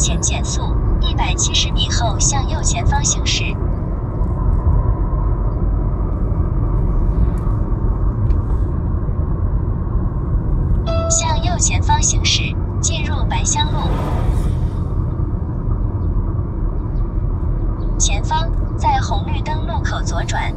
请减速，一百七十米后向右前方行驶。向右前方行驶，进入白香路。前方，在红绿灯路口左转。